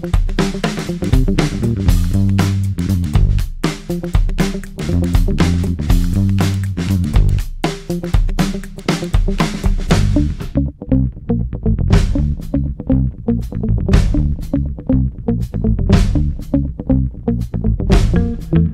thank mm -hmm. you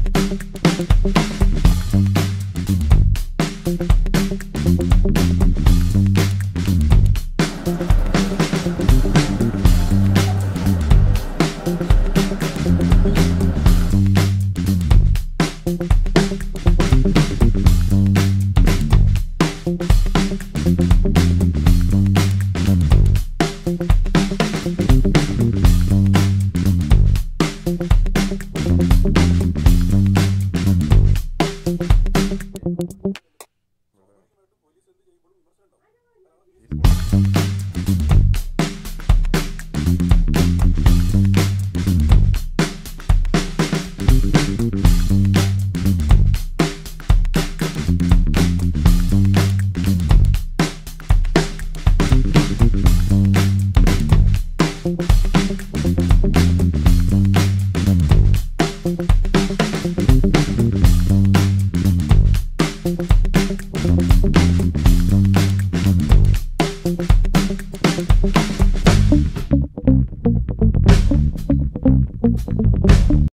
Thank